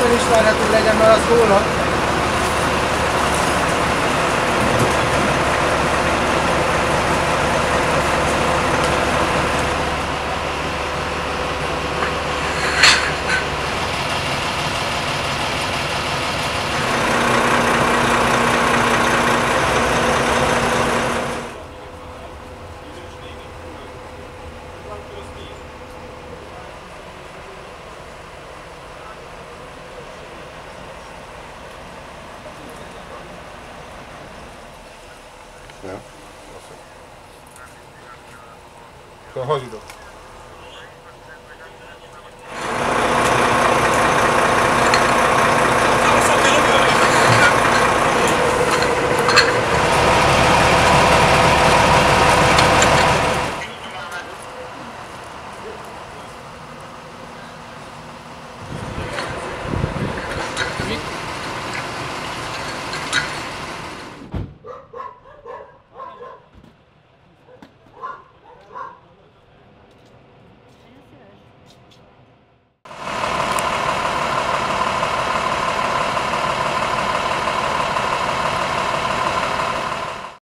felismerhető legyen, mert az róla. Thank you. Ja. Da hadi da.